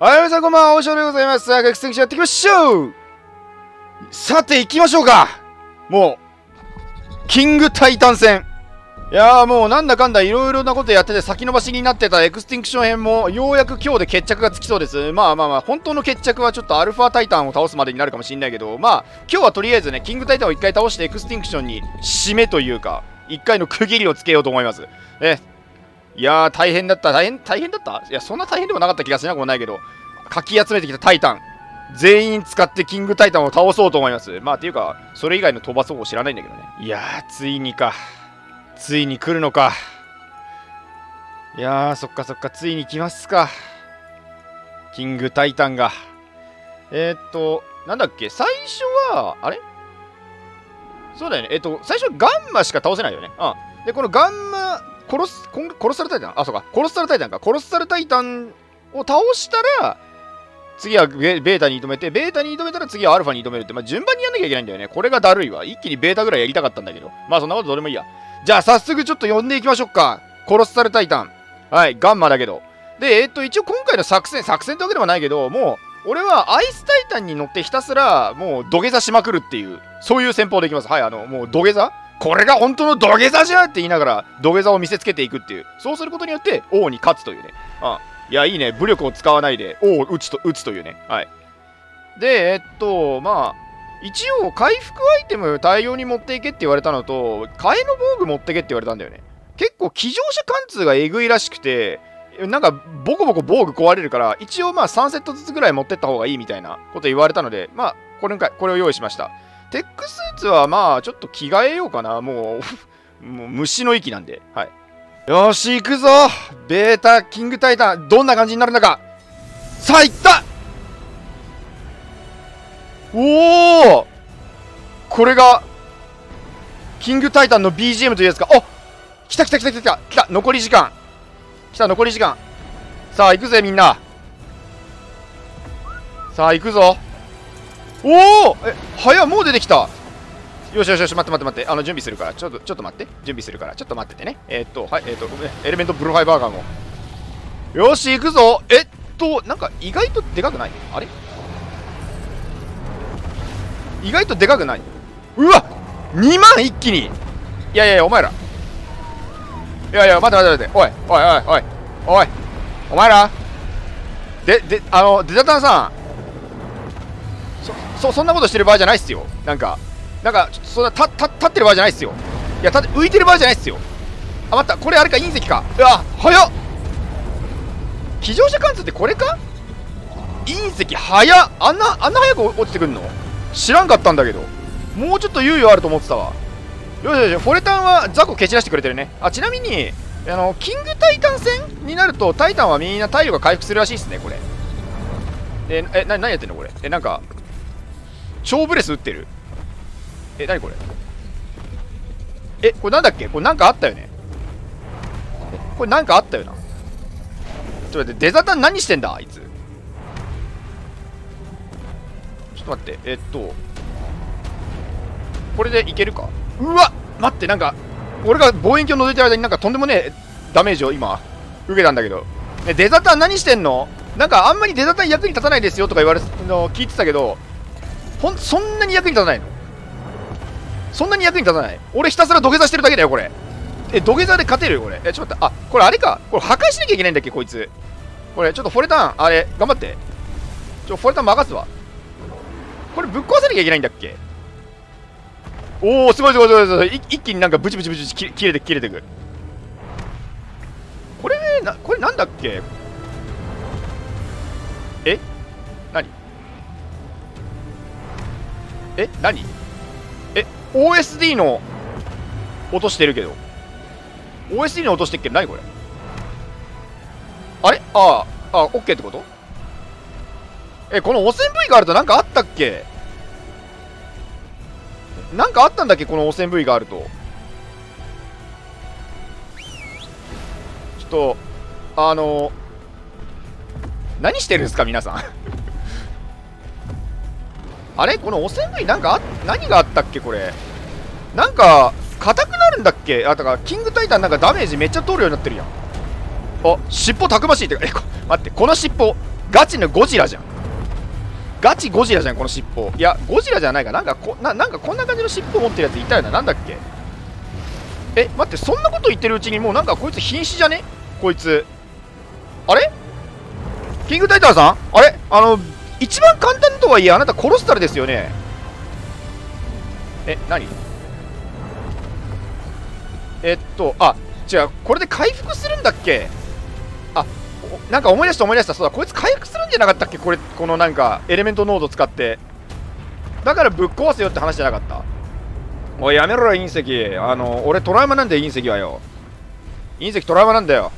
はい、皆さんこんばんは、おしょうでございます。さあ、学生やっていきましょうさて、行きましょうかもう、キングタイタン戦。いやーもうなんだかんだいろいろなことやってて先延ばしになってたエクスティンクション編もようやく今日で決着がつきそうです。まあまあまあ、本当の決着はちょっとアルファタイタンを倒すまでになるかもしんないけど、まあ、今日はとりあえずね、キングタイタンを一回倒してエクスティンクションに締めというか、一回の区切りをつけようと思います。え、いやー大変だった。大変、大変だった？いや、そんな大変でもなかった気がしなくもないけど、かき集めてきたタイタン。全員使ってキングタイタンを倒そうと思います。まあ、っていうか、それ以外の飛ばそうを知らないんだけどね。いやー、ついにか。ついに来るのか。いやー、そっかそっか、ついに来ますか。キングタイタンが。えー、っと、なんだっけ、最初は、あれ？そうだよね。えっと、最初ガンマしか倒せないよね。うん。で、このガンマ、殺す、殺されタイタンあ、そうか。殺されタイタンか。殺されタイタンを倒したら、次はベータに挑めて、ベータに挑めたら次はアルファに挑めるって、まあ、順番にやんなきゃいけないんだよね。これがだるいわ。一気にベータぐらいやりたかったんだけど。まあそんなことどうでもいいや。じゃあ早速ちょっと呼んでいきましょうか。殺されタイタン。はい、ガンマだけど。で、えっと、一応今回の作戦、作戦ってわけではないけど、もう、俺はアイスタイタンに乗ってひたすら、もう土下座しまくるっていう、そういう戦法でいきます。はい、あの、もう土下座これが本当の土下座じゃって言いながら土下座を見せつけていくっていう。そうすることによって王に勝つというね。あいやいいね。武力を使わないで王を打つと打つというね。はい。でえっとまあ一応回復アイテム大量に持っていけって言われたのと替えの防具持ってけって言われたんだよね。結構騎乗車貫通がえぐいらしくてなんかボコボコ防具壊れるから一応まあ3セットずつぐらい持ってった方がいいみたいなこと言われたのでまあこれこれを用意しました。テックスーツはまあちょっと着替えようかな。もう もう虫の息なんで。はい。よし行くぞ。ベータキングタイタン。どんな感じになるのか。さあ行った。おおこれがキングタイタンの BGM というやつか。お来た来た来た来た来た。来た残り時間。来た残り時間。さあ行くぜみんな。さあ行くぞ。おおえ早もう出てきた。よしよしよし待って待って待って。あの準備するから。ちょっとちょっと待って。準備するから。ちょっと待っててね。えー、っとはいえー、っとエレメントブルーハイバーガーも。よし行くぞ。えっとなんか意外とでかくない？あれ？意外とでかくない？うわ2万一気に。いやいやいやお前ら。いやいや待って待って待って。おいおいおいおいおいお前ら。でであのデザタンさん。そそんなことしてる場合じゃないっすよ。なんかなんかそんな立ってる場合じゃないっすよ。いや立浮いてる場合じゃないっすよ。あ待ったこれあれか隕石か。うわ早っ。騎乗車貫通ってこれか？隕石早っ。あんなあんな早く落ちてくんの？知らんかったんだけど。もうちょっと猶予あると思ってたわ。よしよしフォレタンは雑魚蹴散らしてくれてるね。あちなみにあのキングタイタン戦になるとタイタンはみんな体力が回復するらしいっすねこれ。ええな何やってんのこれ？えなんか超ブレス打ってる？え何これ？えこれなんだっけ？これなんかあったよね？これなんかあったよな？ちょっと待ってデザタン何してんだ？あいつ。ちょっと待って、えっと、これでいけるか？うわ！待って、なんか、俺が望遠鏡を覗いてる間になんかとんでもねえダメージを今、受けたんだけど。え、デザタン何してんの？なんかあんまりデザタン役に立たないですよとか言われの聞いてたけど、ほん、そんなに役に立たないの？そんなに役に立たない？俺ひたすら土下座してるだけだよ、これ。え、土下座で勝てるよ、これ？え、ちょっと待って、あ、これあれか。これ破壊しなきゃいけないんだっけ、こいつ。これ、ちょっとフォレタン、あれ、頑張って。ちょ、フォレタン任すわ。これぶっ壊さなきゃいけないんだっけ？おおすごいすごいすごいすごい一気になんかブチブチブチ切れて切れてくこれなこれなんだっけ？え何？え OSD の落としてるけど。OSD の落としてっけ？何これ？あれ？あああオッケーってこと？え、この汚染部位があるとなんかあったっけ？なんかあったんだっけ？この汚染部位があると。ちょっと、あの、何してるんですか？皆さん。あれ？この汚染部位なんか、何があったっけこれ？なんか、硬くなるんだっけ？あ、だから、キングタイタンなんかダメージめっちゃ通るようになってるやん。あ、尻尾たくましいってか、え、待って、この尻尾、ガチのゴジラじゃん。ガチゴジラじゃんこの尻尾。いやゴジラじゃないか。なんかこななんかこんな感じの尻尾持ってるやついたよな。なんだっけ？え待ってそんなこと言ってるうちにもうなんかこいつ瀕死じゃね？こいつ。あれ？キングタイターさん？あれ？あの一番簡単とはいえあなた殺したらですよね。え何？えっとあ違うこれで回復するんだっけ？あなんか思い出した思い出した。そうだこいつ回復するんじゃなかったっけ？これこのなんかエレメントノード使って。だからぶっ壊せよって話じゃなかった。おいやめろよ隕石。あの俺トラウマなんだよ隕石はよ。隕石トラウマなんだよ。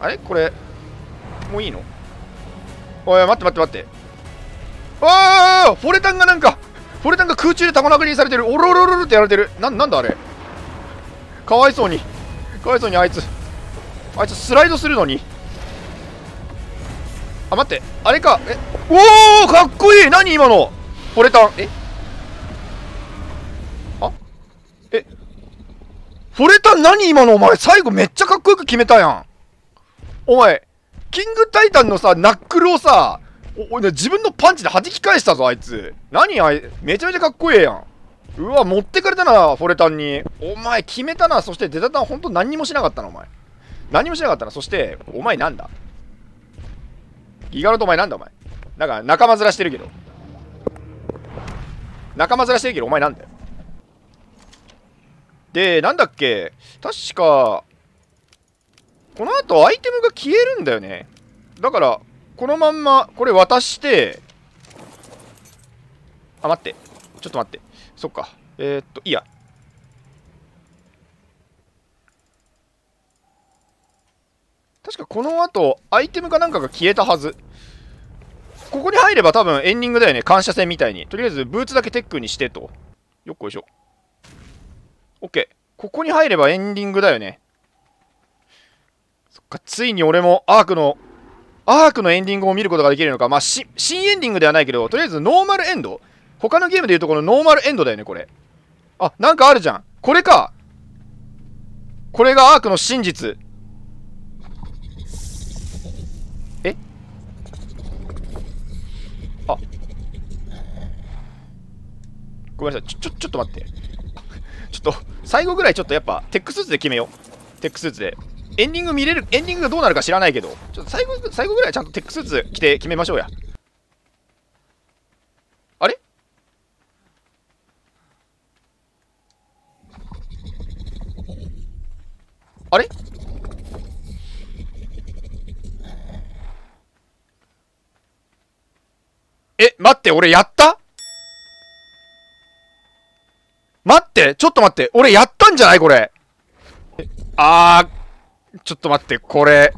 あれ？これもういいの？おい待って待って待って。ああフォレタンがなんかフォレタンが空中で玉殴りにされてる。おろおろおろってやられてる。ななんだあれ。かわいそうに。かわいそうにあいつ。あいつスライドするのに。あ待って。あれか。えおおかっこいい。何今の？フォレタン。え？あ？え？フォレタン何今の？お前最後めっちゃかっこよく決めたやん。お前キングタイタンのさナックルをさお自分のパンチで弾き返したぞあいつ。何あいめちゃめちゃかっこいいやん。うわ持ってかれたなフォレタンに。お前決めたな。そしてデタタンほんと何にもしなかったなお前。何もしなかったな。そしてお前なんだ？ギガロとお前なんだお前。なんか仲間面してるけど。仲間面してるけどお前なんだよ。でなんだっけ？確かこの後アイテムが消えるんだよね。だからこのまんまこれ渡してあ待って。ちょっと待って。そっか。えー、っといいや。確かこの後アイテムかなんかが消えたはず。ここに入れば多分エンディングだよね。感謝戦みたいに。とりあえずブーツだけテックにしてと。よっこいしょ。OK ここに入ればエンディングだよね。かついに俺もアークのアークのエンディングを見ることができるのか。まあ新エンディングではないけどとりあえずノーマルエンド？他のゲームでいうとこのノーマルエンドだよねこれ。あなんかあるじゃん。これか。これがアークの真実。え？あ。ごめんなさい。ちょちょちょっと待って。ちょっと最後ぐらいちょっとやっぱテックスーツで決めよう。テックスーツで。エンディング見れるエンディングがどうなるか知らないけどちょっと最後最後ぐらいちゃんとテックスーツ着て決めましょうや。あれ？あれ？え、待って、俺やった？待ってちょっと待って俺やったんじゃない？これ。あー、ちょっと待って、これ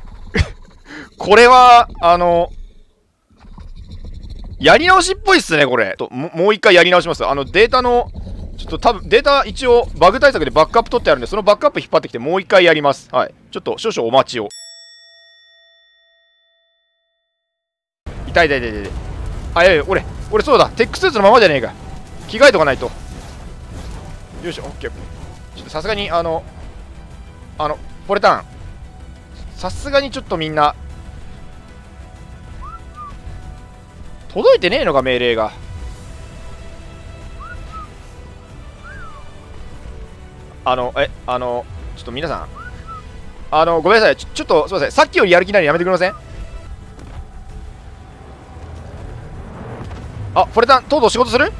これは、あの、やり直しっぽいっすね、これ。ともう一回やり直します。あの、データの、ちょっと多分、データ一応、バグ対策でバックアップ取ってあるんで、そのバックアップ引っ張ってきて、もう一回やります。はい。ちょっと、少々お待ちを。痛い痛い痛い痛い。あ、いやいや、俺、俺そうだ。テックスーツのままじゃねえか。着替えとかないと。よいしょ、オッケー。ちょっとさすがに、あの、あの、ポレタン。さすがにちょっとみんな、届いてねえのか、命令が。あの、え、あの、ちょっと皆さん、あの、ごめんなさい。ちょちょっと、すいません。さっきよりやる気ないのやめてくれません？あ、フォレタン、とうとう仕事する？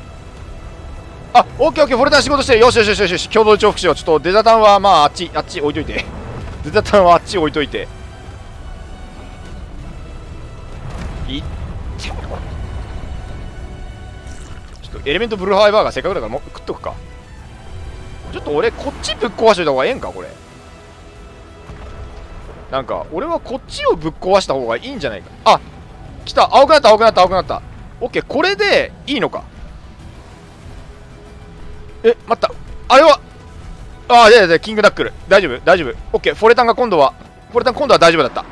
あ、オッケーオッケー、フォレタン仕事してる。よしよしよしよし、共同重複しよう。ちょっとデザタンは、まあ、あっち、あっち置いといて。デザタンはあっち置いといて。いってちょっとエレメントブルーハイバーガーせっかくだからも食っとくか。ちょっと俺、こっちぶっ壊しといた方がええんか、これ。なんか、俺はこっちをぶっ壊した方がいいんじゃないか。あ来た青くなった青くなった青くなった。オッケー、これでいいのか。え、待った。あれは、ああ、いやいや、キングダックル。大丈夫大丈夫。オッケー、フォレタンが今度は、フォレタン今度は大丈夫だった。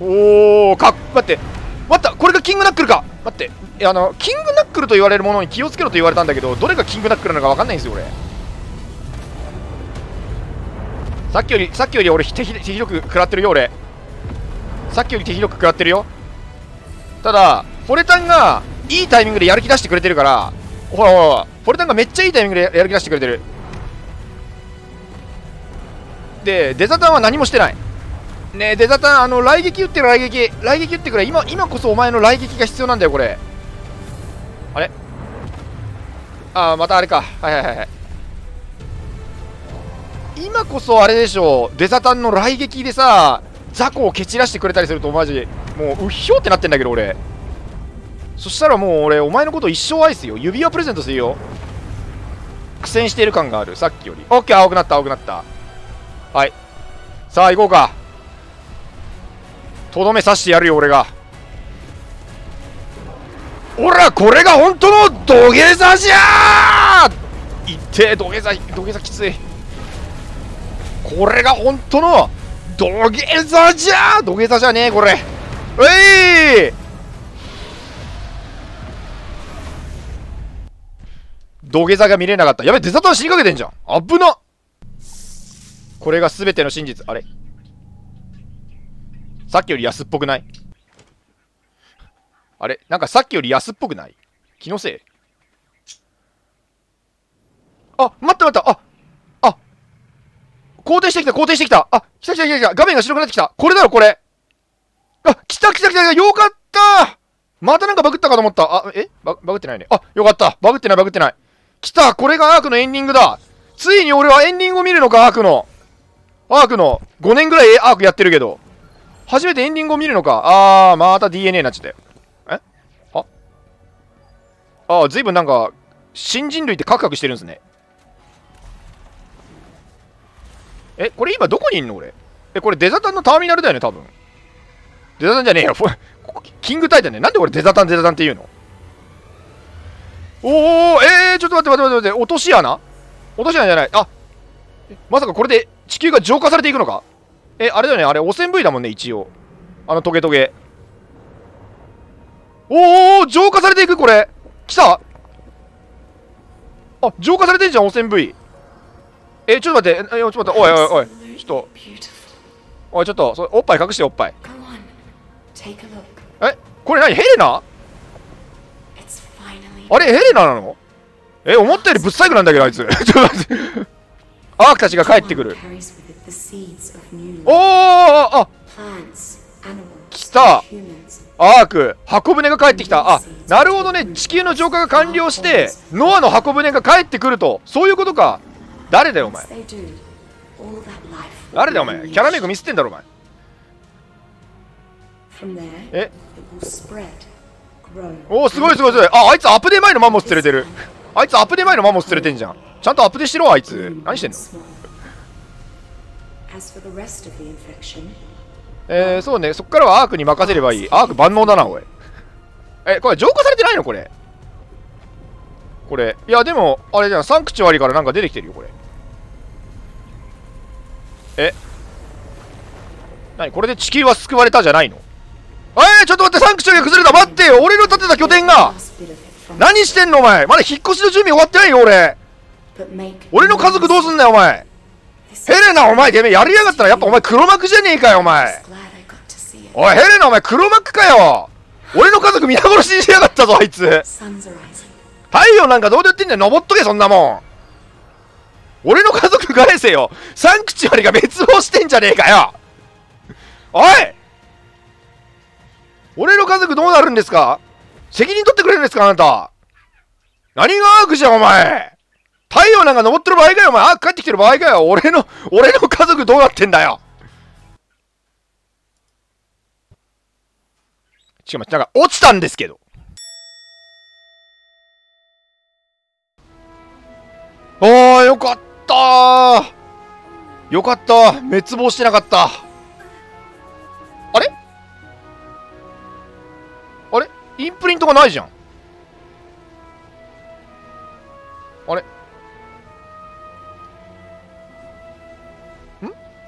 おおかっ、待って。待った、これがキングナックルか。待って。あの、キングナックルと言われるものに気をつけろと言われたんだけど、どれがキングナックルなのか分かんないんですよ、俺。さっきよりさっきより俺手ひ手ひどく食らってるよ俺さっきより手ひどく食らってるよただフォレタンがいいタイミングでやる気出してくれてるからほらほらほらフォレタンがめっちゃいいタイミングでやる気出してくれてる。でデザタンは何もしてない。ねえデザタンあの雷撃打ってる雷撃。雷撃打ってくれ。今今こそお前の雷撃が必要なんだよこれ。あれ？ああまたあれか。はいはいはいはい。今こそあれでしょデザタンの雷撃でさ雑魚を蹴散らしてくれたりするとマジ。もううっひょってなってんだけど俺。そしたらもう俺お前のこと一生愛すよ。指輪プレゼントするよ。苦戦している感がある。さっきより。オッケー青くなった青くなった。はい。さあ行こうか。とどめさしてやるよ俺が。おらこれが本当の土下座じゃ！ーいって土下座土下座きつい。これが本当の土下座じゃ！ー土下座じゃねえこれ。うい！土下座が見れなかった。やべデザートは死にかけてんじゃん。危なこれが全ての真実。あれ？さっきより安っぽくない？あれ？なんかさっきより安っぽくない？気のせい？あ待って待ってああ。肯定してきた肯定してきた。あ来た来た来た来た。画面が白くなってきた。これだろこれ。あ来た来た来た。よかった。またなんかバグったかと思った。あえ？ババグってないね。あよかった。バグってないバグってない。来たこれがアークのエンディングだ。ついに俺はエンディングを見るのかアークの。アークの5年ぐらいアークやってるけど。初めてエンディングを見るのか。あーまた DNA になっちゃったよ。え？あああずいぶんなんか新人類ってカクカクしてるんですね。えこれ今どこにいんの俺？えこれデザタンのターミナルだよね多分。デザタンじゃねえよ。キングタイタンね。なんで俺デザタンデザタンって言うの？おおえー、ちょっと待って待って待って落とし穴？落とし穴じゃない。あまさかこれで地球が浄化されていくのか？えあれだよねあれ汚染部位だもんね一応。あのトゲトゲ。おお浄化されていくこれ。来た？あ浄化されてんじゃん汚染部位。えちょっと待ってえちょっと待っておいおいおいちょっと。おいちょっとそおっぱい隠しておっぱい。えこれ何ヘレナ？あれヘレナなの？え思ったよりぶっ細工なんだけどあいつ。ちょっと待って。アークたちが帰ってくる。おおあ来た。アーク箱舟が帰ってきた。あなるほどね。地球の浄化が完了してノアの箱舟が帰ってくると。そういうことか。誰だよお前？誰だよお前？キャラメイクミスってんだろお前。え？おおすごいすごいすごい。ああいつアップデー前のマンモス連れてる。あいつアップデー前のマンモス連れてんじゃん。ちゃんとアップデーしろあいつ。何してんの？えー、そうね。そっからはアークに任せればいい。アーク万能だなおい。えこれ浄化されてないの？これ。これ。いやでもあれじゃん。サンクチュアリからなんか出てきてるよこれ。え？何？これで地球は救われたじゃないの？えー、ちょっと待ってサンクチュアリ崩れた。待ってよ。俺の建てた拠点が。何してんのお前？まだ引っ越しの準備終わってないよ俺。俺の家族どうすんだよお前？ヘレナお前てめえやりやがったら。やっぱお前黒幕じゃねえかよお前。おいヘレナお前黒幕かよ。俺の家族皆殺しにしやがったぞあいつ。太陽なんかどうでやってんだよ登っとけそんなもん。俺の家族返せよ。サンクチュアリが滅亡してんじゃねえかよ。おい！俺の家族どうなるんですか？責任取ってくれるんですかあなた？何がアークじゃんお前？太陽なんか登ってる場合かよお前。アーク帰ってきてる場合かよ。俺の俺の家族どうなってんだよ。違うなんか落ちたんですけど。ああよかったよかった滅亡してなかった。あれ？インプリントがないじゃん。あれ？ん？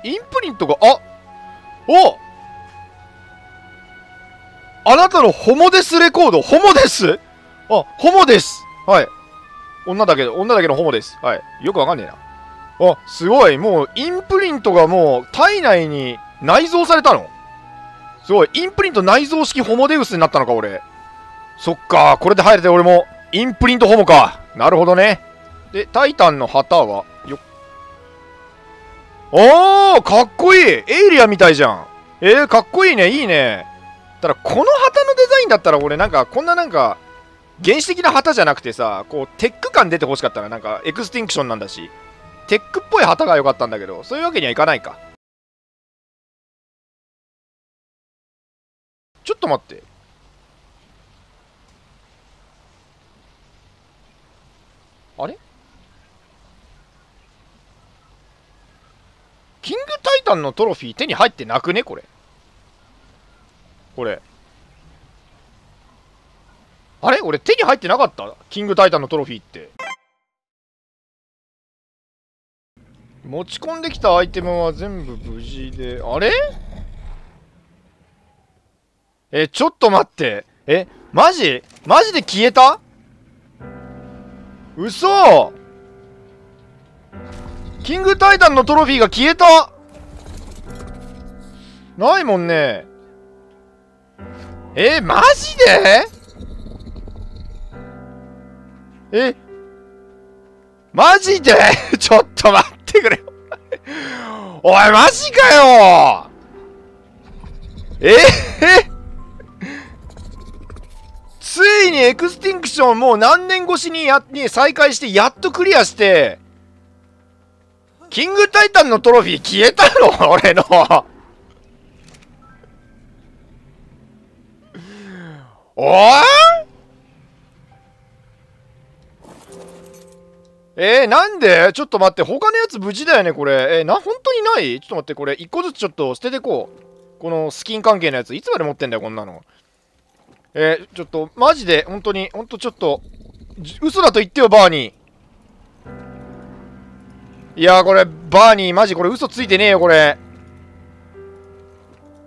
インプリントがあお！あなたのホモデスレコードホモです？あホモです。はい。女だけど女だけのホモです。はい。よくわかんねえな。あ、すごい。もう、インプリントがもう、体内に内蔵されたの。すごい。インプリント内蔵式ホモデウスになったのか、俺。そっか。これで入れて俺も、インプリントホモか。なるほどね。で、タイタンの旗は、よっ。おーかっこいいエイリアみたいじゃん。えー、かっこいいね。いいね。ただ、この旗のデザインだったら俺なんか、こんななんか、原始的な旗じゃなくてさ、こう、テック感出てほしかったな。なんか、エクスティンクションなんだし。テックっぽい旗が良かったんだけど、そういうわけにはいかないか。ちょっと待って。あれ？キングタイタンのトロフィー手に入ってなくね？これ。これ。あれ？俺手に入ってなかった？キングタイタンのトロフィーって。持ち込んできたアイテムは全部無事で、あれ？え、ちょっと待って。え、マジ？マジで消えた？嘘。キングタイタンのトロフィーが消えた。ないもんね。え、マジで？えマジで？ちょっと待ってくれ。おい、マジかよ。えー、ついにエクスティンクションもう何年越しにやに再開してやっとクリアしてキングタイタンのトロフィー消えたの？俺のおえー、なんで？ちょっと待って、他のやつ無事だよね、これ。えー、な、本当にない？ちょっと待って、これ、一個ずつちょっと捨ててこう。このスキン関係のやつ、いつまで持ってんだよ、こんなの。えー、ちょっと、マジで、本当に、本当ちょっと、嘘だと言ってよ、バーニー。いや、これ、バーニー、マジこれ嘘ついてねえよ、これ。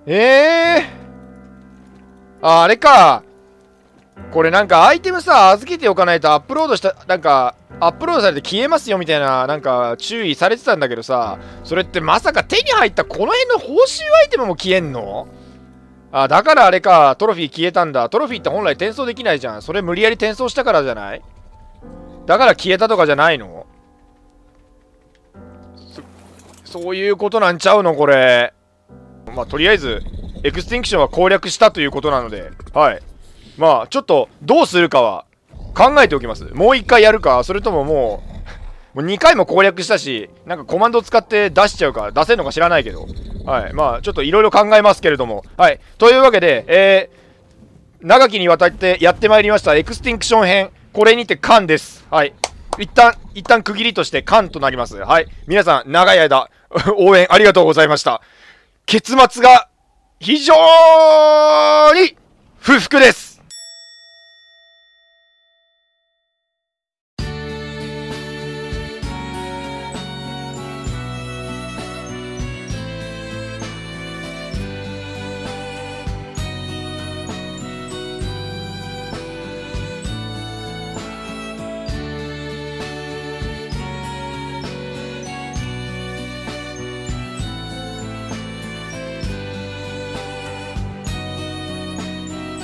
ええー。あ、あれか。これなんかアイテムさ、預けておかないとアップロードした、なんか、アップロードされて消えますよみたいな、なんか注意されてたんだけどさ、それってまさか手に入ったこの辺の報酬アイテムも消えんの？あ、だからあれか、トロフィー消えたんだ。トロフィーって本来転送できないじゃん。それ無理やり転送したからじゃない？だから消えたとかじゃないの？そそういうことなんちゃうのこれ。まあ、とりあえず、エクスティンクションは攻略したということなので、はい。まあ、ちょっと、どうするかは、考えておきます。もう一回やるか、それとももう、もう2回も攻略したし、なんかコマンド使って出しちゃうか、出せんのか知らないけど。はい。まあ、ちょっといろいろ考えますけれども。はい。というわけで、えー、長きにわたってやってまいりました、エクスティンクション編。これにて完です。はい。一旦、一旦区切りとして完となります。はい。皆さん、長い間、応援ありがとうございました。結末が、非常に、不服です